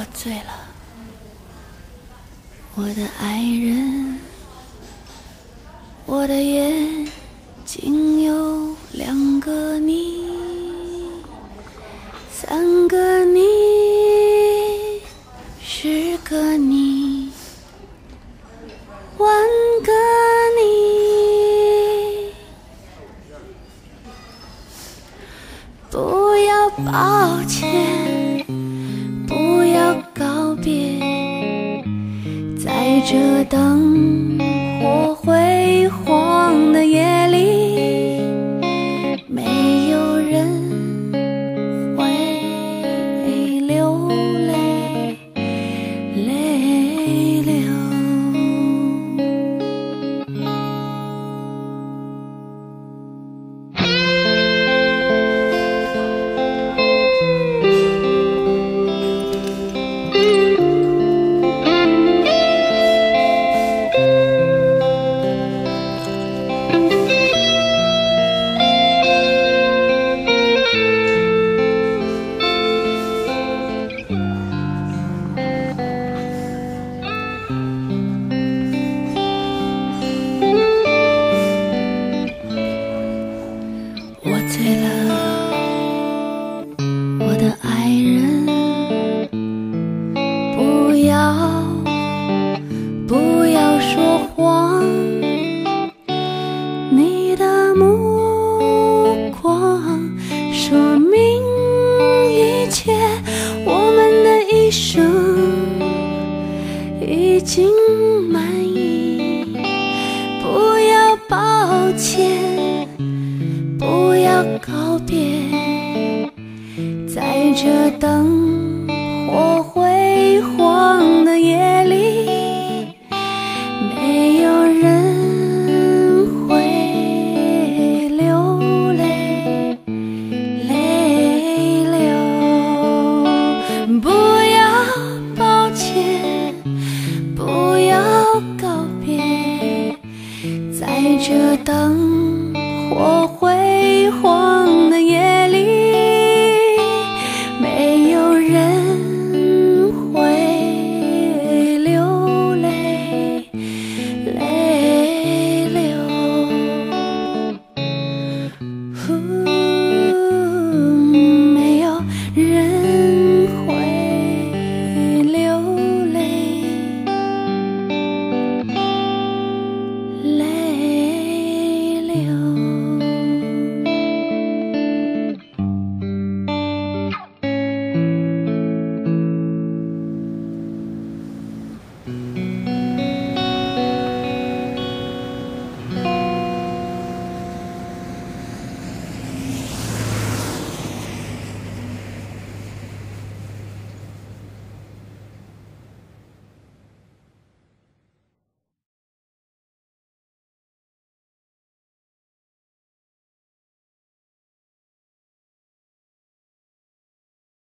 我醉了，我的爱人，我的眼睛有两个你，三个你，十个你，万个你，不要抱歉，在这灯。我醉了，我的爱人，不要不要说谎，你的目光说明一切，我们的一生已经满意，不要抱歉。告别在这灯火辉煌的夜里，没有人会流泪。泪流，不要抱歉，不要告别。在这灯火。cool.